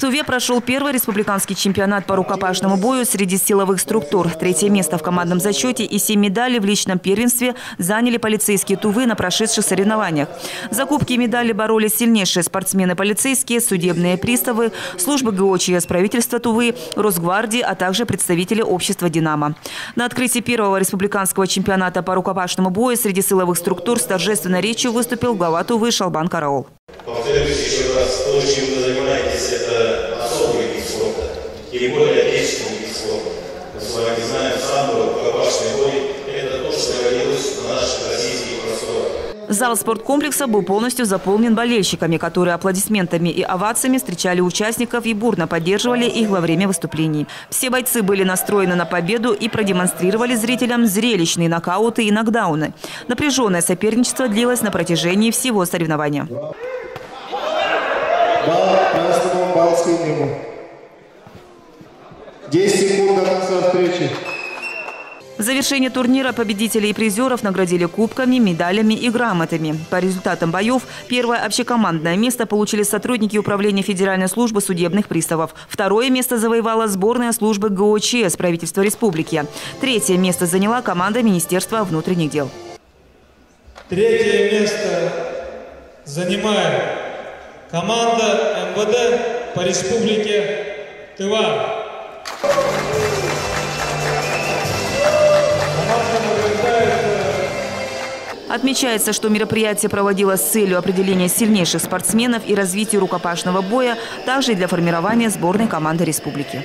В Туве прошел первый республиканский чемпионат по рукопашному бою среди силовых структур. Третье место в командном зачете и семь медалей в личном первенстве заняли полицейские Тувы на прошедших соревнованиях. За кубки и медали боролись сильнейшие спортсмены-полицейские, судебные приставы, службы ГОЧС правительства Тувы, Росгвардии, а также представители общества «Динамо». На открытии первого республиканского чемпионата по рукопашному бою среди силовых структур с торжественной речью выступил глава Тувы Шалбан Караул. Еще раз, то, чем вы занимаетесь, это особый вид спорта, и более отечественный вид спорта. Мы с вами знаем, самбо, рукопашный бой – это то, что родилось на наших российских просторах. Зал спорткомплекса был полностью заполнен болельщиками, которые аплодисментами и овациями встречали участников и бурно поддерживали их во время выступлений. Все бойцы были настроены на победу и продемонстрировали зрителям зрелищные нокауты и нокдауны. Напряженное соперничество длилось на протяжении всего соревнования. Бал синему. 10 секунд до конца встречи. В завершении турнира победителей и призеров наградили кубками, медалями и грамотами. По результатам боев первое общекомандное место получили сотрудники Управления Федеральной службы судебных приставов. Второе место завоевала сборная службы ГОЧС правительства республики. Третье место заняла команда Министерства внутренних дел. Третье место занимает команда МВД по республике Тыва. Отмечается, что мероприятие проводилось с целью определения сильнейших спортсменов и развития рукопашного боя, также и для формирования сборной команды республики.